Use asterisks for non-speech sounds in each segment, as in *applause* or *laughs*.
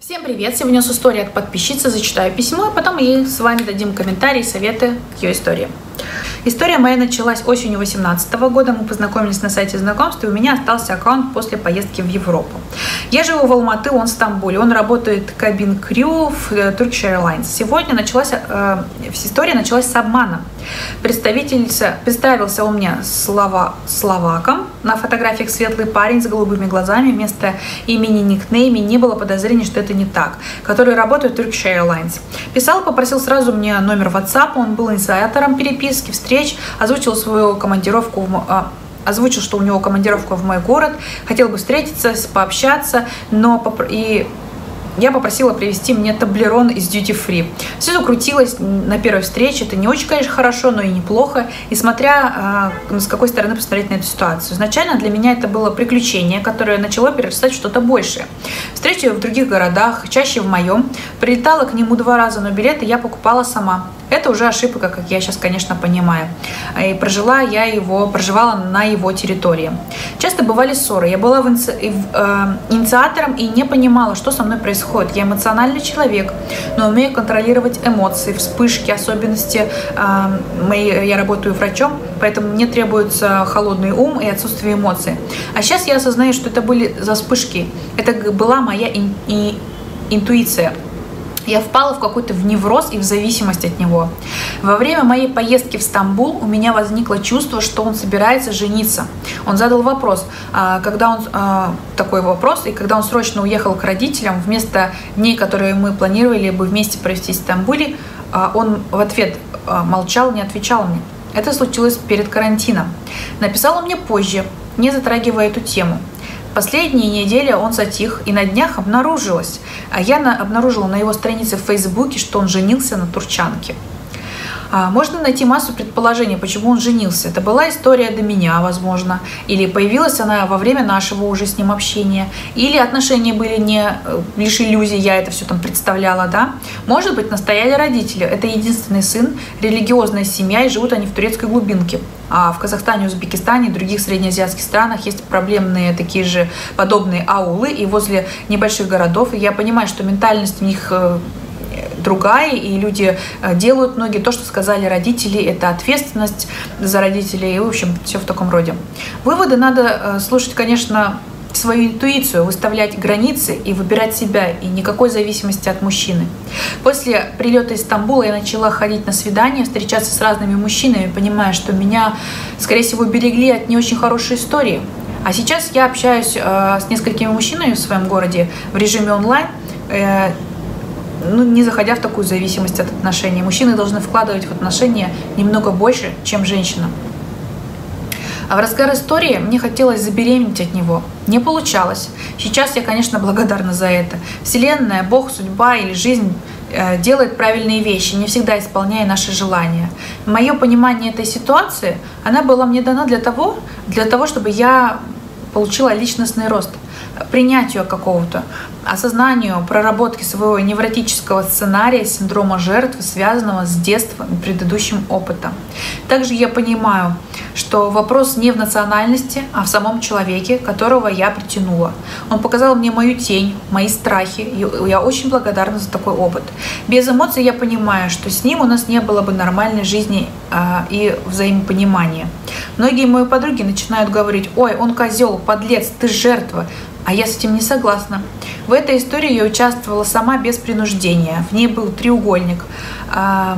Всем привет! Сегодня у нас история от подписчицы. Зачитаю письмо, а потом и с вами дадим комментарии, советы к ее истории. История моя началась осенью 2018 года. Мы познакомились на сайте знакомств, и у меня остался аккаунт после поездки в Европу. Я живу в Алматы, он в Стамбуле. Он работает кабин крю в э, Turkish Airlines. Сегодня началась, э, история началась с обмана. Представительница, представился он мне слова, словаком. На фотографиях светлый парень с голубыми глазами. Вместо имени никнейме не было подозрений, что это не так. Который работает в Turkish Airlines. Писал, попросил сразу мне номер WhatsApp. Он был инициатором переписки, встреч. Озвучил свою командировку в а, озвучил, что у него командировка в мой город, хотел бы встретиться, пообщаться, но и я попросила привезти мне таблерон из Duty Free. Все закрутилось на первой встрече. Это не очень, конечно, хорошо, но и неплохо. И смотря э, с какой стороны посмотреть на эту ситуацию. Изначально для меня это было приключение, которое начало перерастать что-то большее. Встречи в других городах, чаще в моем. Прилетала к нему два раза, но билеты я покупала сама. Это уже ошибка, как я сейчас, конечно, понимаю. И прожила я его, проживала на его территории. Часто бывали ссоры. Я была в инци... э, инициатором и не понимала, что со мной происходит. Я эмоциональный человек, но умею контролировать эмоции, вспышки, особенности. Э, мои... Я работаю врачом, поэтому мне требуется холодный ум и отсутствие эмоций. А сейчас я осознаю, что это были за вспышки. Это была моя ин... и... интуиция я впала в какой-то в невроз и в зависимость от него. Во время моей поездки в Стамбул у меня возникло чувство, что он собирается жениться. Он задал вопрос, а, когда он а, такой вопрос, и когда он срочно уехал к родителям, вместо дней, которые мы планировали бы вместе провести в Стамбуле, а, он в ответ молчал, не отвечал мне. Это случилось перед карантином. Написал он мне позже, не затрагивая эту тему. Последние недели он затих, и на днях обнаружилось, а я на, обнаружила на его странице в Фейсбуке, что он женился на турчанке. А, можно найти массу предположений, почему он женился. Это была история до меня, возможно, или появилась она во время нашего уже с ним общения, или отношения были не э, лишь иллюзий, я это все там представляла, да. Может быть, настояли родители. Это единственный сын, религиозная семья, и живут они в турецкой глубинке. А в Казахстане, Узбекистане и других среднеазиатских странах есть проблемные такие же подобные аулы и возле небольших городов. И я понимаю, что ментальность у них э, другая, и люди э, делают многие то, что сказали родители, это ответственность за родителей, и, в общем, все в таком роде. Выводы надо э, слушать, конечно, свою интуицию, выставлять границы и выбирать себя, и никакой зависимости от мужчины. После прилета из Стамбула я начала ходить на свидания, встречаться с разными мужчинами, понимая, что меня, скорее всего, берегли от не очень хорошей истории. А сейчас я общаюсь э, с несколькими мужчинами в своем городе в режиме онлайн, э, ну, не заходя в такую зависимость от отношений. Мужчины должны вкладывать в отношения немного больше, чем женщина. А в разгар истории мне хотелось забеременеть от него. Не получалось. Сейчас я, конечно, благодарна за это. Вселенная, Бог, судьба или жизнь э, делает правильные вещи, не всегда исполняя наши желания. Мое понимание этой ситуации, она была мне дана для того, для того, чтобы я получила личностный рост – принятию какого-то, осознанию проработки своего невротического сценария, синдрома жертвы, связанного с детством и предыдущим опытом. Также я понимаю, что вопрос не в национальности, а в самом человеке, которого я притянула. Он показал мне мою тень, мои страхи. И я очень благодарна за такой опыт. Без эмоций я понимаю, что с ним у нас не было бы нормальной жизни э, и взаимопонимания. Многие мои подруги начинают говорить, ой, он козел, подлец, ты жертва. А я с этим не согласна. В этой истории я участвовала сама без принуждения. В ней был треугольник э,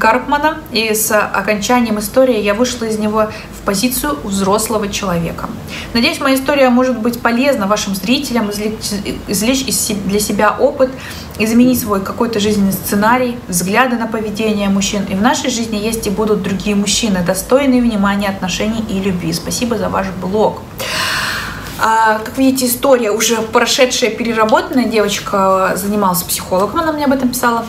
Карпмана, и с окончанием истории я вышла из него в позицию взрослого человека. Надеюсь, моя история может быть полезна вашим зрителям, извлечь для себя опыт, изменить свой какой-то жизненный сценарий, взгляды на поведение мужчин. И в нашей жизни есть и будут другие мужчины, достойные внимания, отношений и любви. Спасибо за ваш блог. А, как видите, история уже прошедшая, переработанная. Девочка занималась психологом, она мне об этом писала.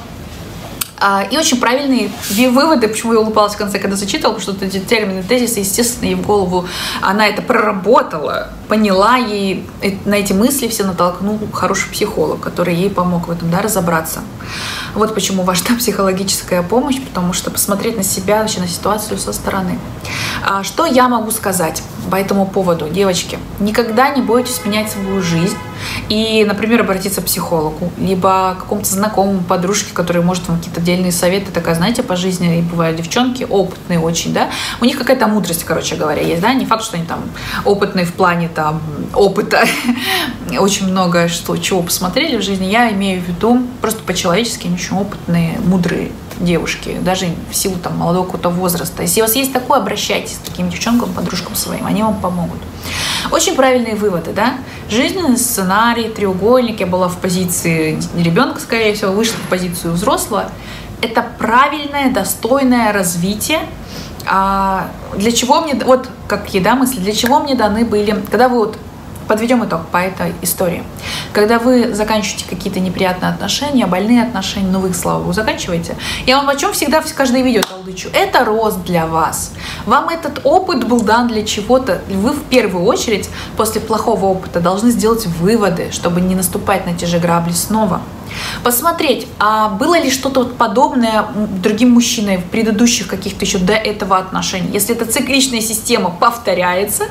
А, и очень правильные выводы, почему я улыбалась в конце, когда зачитывала, потому что эти термины, тезисы, естественно, ей в голову она это проработала, поняла, ей на эти мысли все натолкнул хороший психолог, который ей помог в этом, да, разобраться. Вот почему важна *laughs* психологическая помощь, потому что посмотреть на себя, вообще на ситуацию со стороны. А, что я могу сказать по этому поводу, девочки? Никогда не бойтесь менять свою жизнь, и, например, обратиться к психологу, либо к какому-то знакомому подружке, который может вам какие-то отдельные советы, такая, знаете, по жизни, и бывают девчонки опытные очень, да, у них какая-то мудрость, короче говоря, есть, да, не факт, что они там опытные в плане там опыта, *laughs* очень много что, чего посмотрели в жизни, я имею в виду просто по-человечески они очень опытные, мудрые девушки, даже в силу там молодого какого-то возраста. Если у вас есть такое, обращайтесь к таким девчонкам, подружкам своим, они вам помогут. Очень правильные выводы, да? Жизненный сценарий, треугольник, я была в позиции ребенка, скорее всего, вышла в позицию взрослого. Это правильное, достойное развитие а для чего мне, вот как еда мысли, для чего мне даны были, когда вы вот Подведем итог по этой истории. Когда вы заканчиваете какие-то неприятные отношения, больные отношения, ну вы их, слава богу, заканчиваете, я вам о чем всегда в каждое видео толдычу. Это рост для вас. Вам этот опыт был дан для чего-то. Вы в первую очередь после плохого опыта должны сделать выводы, чтобы не наступать на те же грабли снова. Посмотреть, а было ли что-то подобное другим мужчиной в предыдущих каких-то еще до этого отношений. Если эта цикличная система повторяется,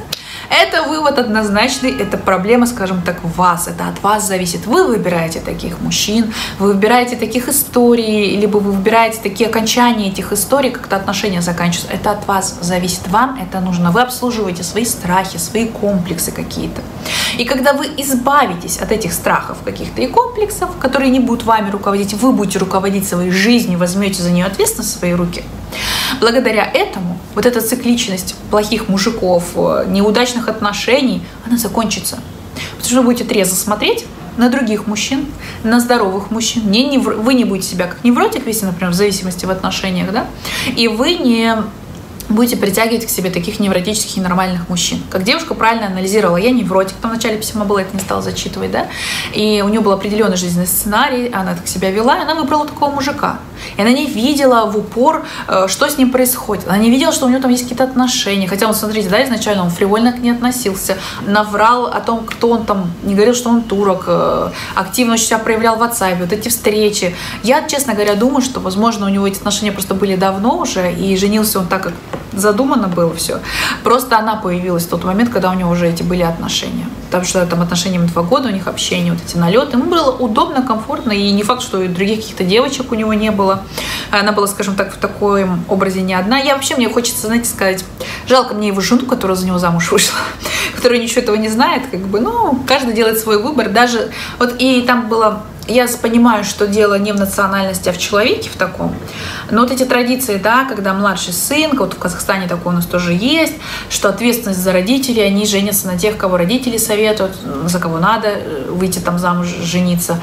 это вывод однозначный, это проблема, скажем так, вас, это от вас зависит. Вы выбираете таких мужчин, вы выбираете таких историй, либо вы выбираете такие окончания этих историй, когда отношения заканчиваются. Это от вас зависит, вам это нужно. Вы обслуживаете свои страхи, свои комплексы какие-то. И когда вы избавитесь от этих страхов каких-то и комплексов, которые не будут вами руководить, вы будете руководить своей жизнью, возьмете за нее ответственность в свои руки, благодаря этому вот эта цикличность плохих мужиков, э, неудачных отношений, она закончится. Потому что вы будете трезво смотреть на других мужчин, на здоровых мужчин. Не, не, вы не будете себя как невротик вести, например, в зависимости в отношениях, да, и вы не будете притягивать к себе таких невротических и нормальных мужчин. Как девушка правильно анализировала, я невротик, там в начале письма было, это не стала зачитывать, да, и у нее был определенный жизненный сценарий, она так себя вела, и она выбрала такого мужика. И она не видела в упор, э, что с ним происходит. Она не видела, что у него там есть какие-то отношения. Хотя он, смотрите, да, изначально он фривольно к ней относился, наврал о том, кто он там, не говорил, что он турок, э, активно себя проявлял в WhatsApp, вот эти встречи. Я, честно говоря, думаю, что, возможно, у него эти отношения просто были давно уже, и женился он так, как задумано было все. Просто она появилась в тот момент, когда у него уже эти были отношения. Потому что там отношениям два года, у них общение, вот эти налеты. Ему было удобно, комфортно, и не факт, что и других каких-то девочек у него не было. Она была, скажем так, в таком образе не одна. Я вообще, мне хочется, знаете, сказать, жалко мне его жену, которая за него замуж вышла, *laughs* которая ничего этого не знает, как бы, ну, каждый делает свой выбор, даже, вот, и там было я понимаю, что дело не в национальности, а в человеке в таком. Но вот эти традиции, да, когда младший сын, вот в Казахстане такое у нас тоже есть, что ответственность за родителей, они женятся на тех, кого родители советуют, за кого надо э, выйти там замуж, жениться.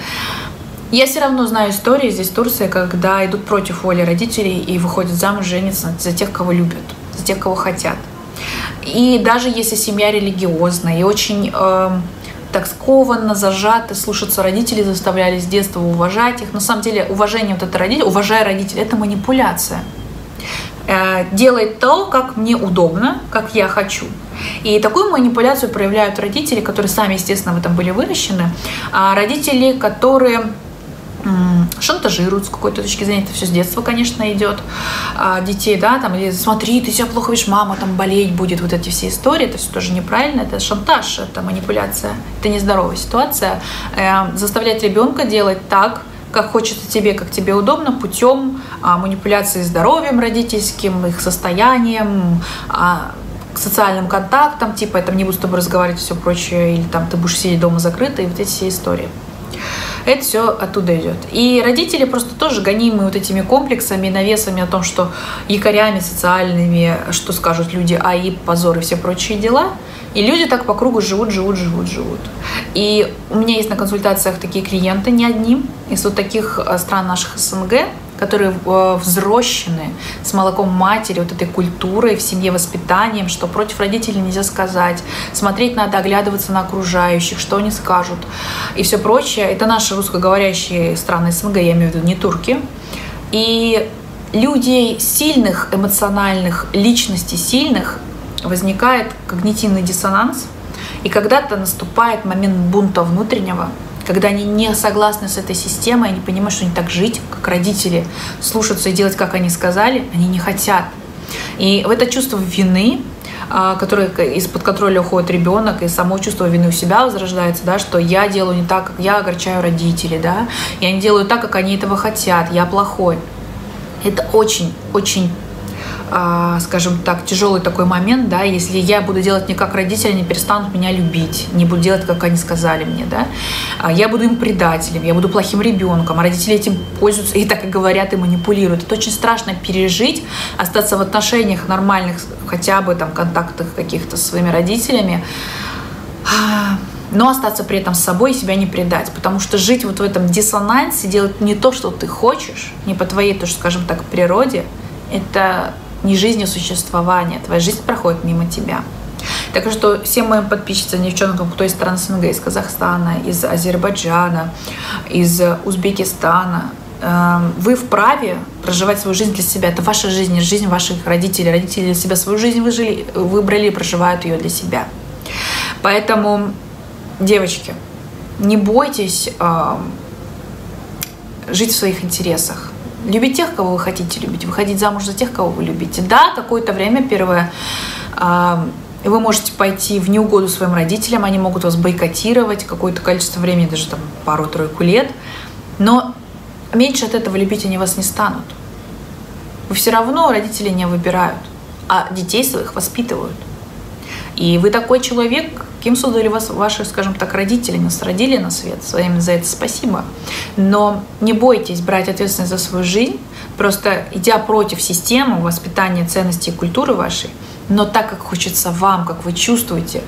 Я все равно знаю истории здесь, в Турции, когда идут против воли родителей и выходят замуж, женятся за тех, кого любят, за тех, кого хотят. И даже если семья религиозная и очень э, так скованно, зажаты, слушаться родителей заставляли с детства уважать их. На самом деле уважение вот это родителей, уважая родителей, это манипуляция. Э, делай то, как мне удобно, как я хочу. И такую манипуляцию проявляют родители, которые сами, естественно, в этом были выращены. А родители, которые шантажируют с какой-то точки зрения, это все с детства, конечно, идет, а, детей, да, там, или смотри, ты себя плохо видишь, мама там болеть будет, вот эти все истории, это все тоже неправильно, это шантаж, это манипуляция, это нездоровая ситуация. Э, заставлять ребенка делать так, как хочется тебе, как тебе удобно, путем а, манипуляции здоровьем родительским, их состоянием, а, социальным контактом, типа, я там не буду с тобой разговаривать, все прочее, или там ты будешь сидеть дома закрытой, и вот эти все истории. Это все оттуда идет. И родители просто тоже гонимы вот этими комплексами, навесами о том, что якорями социальными, что скажут люди, а и позор и все прочие дела. И люди так по кругу живут, живут, живут, живут. И у меня есть на консультациях такие клиенты, не одни, из вот таких э, стран наших СНГ, которые э, взрощены с молоком матери, вот этой культурой в семье, воспитанием, что против родителей нельзя сказать, смотреть надо, оглядываться на окружающих, что они скажут и все прочее. Это наши русскоговорящие страны СНГ, я имею в виду не турки. И людей сильных, эмоциональных, личностей сильных возникает когнитивный диссонанс, и когда-то наступает момент бунта внутреннего – когда они не согласны с этой системой, они понимают, что они так жить, как родители, слушаться и делать, как они сказали, они не хотят. И в это чувство вины а, который из-под контроля уходит ребенок, и само чувство вины у себя возрождается, да, что я делаю не так, как я огорчаю родителей, да, я не делаю так, как они этого хотят, я плохой. Это очень-очень скажем так, тяжелый такой момент, да, если я буду делать не как родители, они перестанут меня любить, не буду делать, как они сказали мне, да, а я буду им предателем, я буду плохим ребенком, а родители этим пользуются и так и говорят, и манипулируют. Это очень страшно пережить, остаться в отношениях нормальных, хотя бы там контактах каких-то с своими родителями, но остаться при этом с собой и себя не предать. Потому что жить вот в этом диссонансе, делать не то, что ты хочешь, не по твоей, тоже, скажем так, природе, это не жизнь, а существование. Твоя жизнь проходит мимо тебя. Так что всем моим подписчицам, девчонкам, кто из стран СНГ, из Казахстана, из Азербайджана, из Узбекистана, эм, вы вправе проживать свою жизнь для себя. Это ваша жизнь, жизнь ваших родителей. Родители для себя свою жизнь выжили, выбрали и проживают ее для себя. Поэтому, девочки, не бойтесь э, жить в своих интересах. Любить тех, кого вы хотите любить, выходить замуж за тех, кого вы любите. Да, какое-то время первое а, вы можете пойти в неугоду своим родителям, они могут вас бойкотировать какое-то количество времени, даже там пару-тройку лет, но меньше от этого любить они вас не станут. Вы все равно родители не выбирают, а детей своих воспитывают. И вы такой человек, кем создали вас ваши, скажем так, родители, нас родили на свет. Своим за это спасибо. Но не бойтесь брать ответственность за свою жизнь, просто идя против системы воспитания ценностей и культуры вашей, но так, как хочется вам, как вы чувствуете,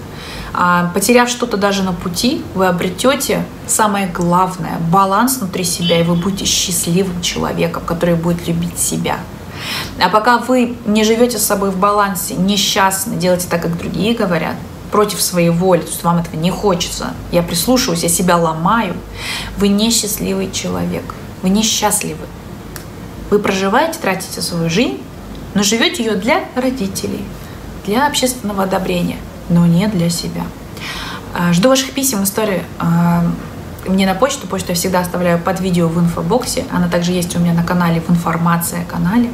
а, потеряв что-то даже на пути, вы обретете самое главное – баланс внутри себя, и вы будете счастливым человеком, который будет любить себя – а пока вы не живете с собой в балансе, несчастны, делаете так, как другие говорят, против своей воли, то есть вам этого не хочется, я прислушиваюсь, я себя ломаю, вы несчастливый человек, вы несчастливы. Вы проживаете, тратите свою жизнь, но живете ее для родителей, для общественного одобрения, но не для себя. А, жду ваших писем, истории а, мне на почту. Почту я всегда оставляю под видео в инфобоксе. Она также есть у меня на канале в информации о канале.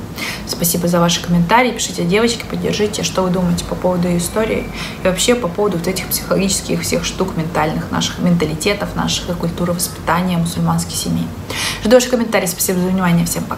Спасибо за ваши комментарии. Пишите, девочки, поддержите, что вы думаете по поводу истории и вообще по поводу вот этих психологических всех штук ментальных, наших менталитетов, наших и культуры воспитания мусульманских семей. Жду ваших комментариев. Спасибо за внимание. Всем пока.